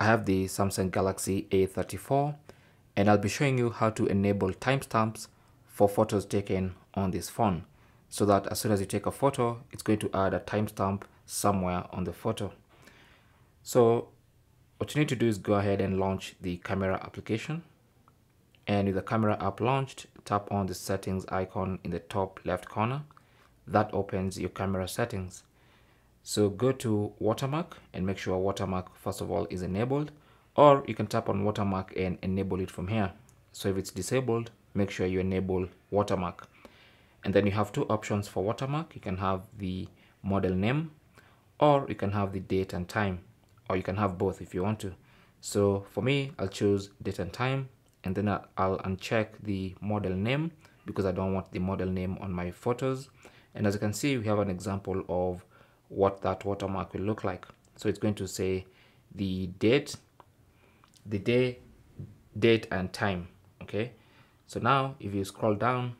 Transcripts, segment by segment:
I have the Samsung Galaxy A34 and I'll be showing you how to enable timestamps for photos taken on this phone so that as soon as you take a photo it's going to add a timestamp somewhere on the photo. So what you need to do is go ahead and launch the camera application and with the camera app launched tap on the settings icon in the top left corner that opens your camera settings so go to watermark and make sure watermark first of all is enabled or you can tap on watermark and enable it from here. So if it's disabled make sure you enable watermark. And then you have two options for watermark. You can have the model name or you can have the date and time or you can have both if you want to. So for me I'll choose date and time and then I'll uncheck the model name because I don't want the model name on my photos. And as you can see we have an example of what that watermark will look like. So it's going to say the date the day date and time okay? So now if you scroll down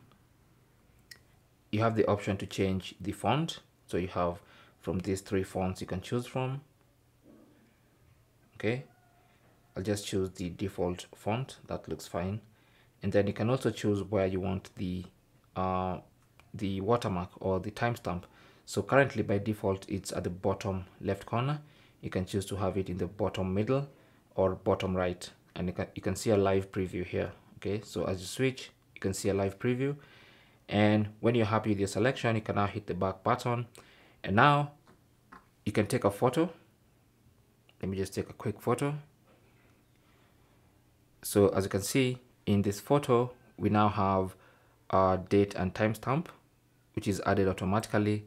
you have the option to change the font. So you have from these three fonts you can choose from okay? I'll just choose the default font. That looks fine. And then you can also choose where you want the uh, the watermark or the timestamp so currently by default it's at the bottom left corner. You can choose to have it in the bottom middle or bottom right. And you can, you can see a live preview here okay? So as you switch you can see a live preview. And when you're happy with your selection you can now hit the back button. And now you can take a photo. Let me just take a quick photo. So as you can see in this photo we now have a date and timestamp which is added automatically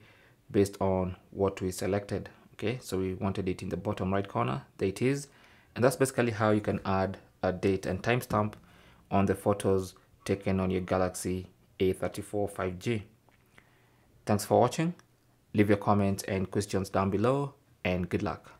based on what we selected okay so we wanted it in the bottom right corner there it is and that's basically how you can add a date and timestamp on the photos taken on your Galaxy A34 5G. Thanks for watching. Leave your comments and questions down below and good luck.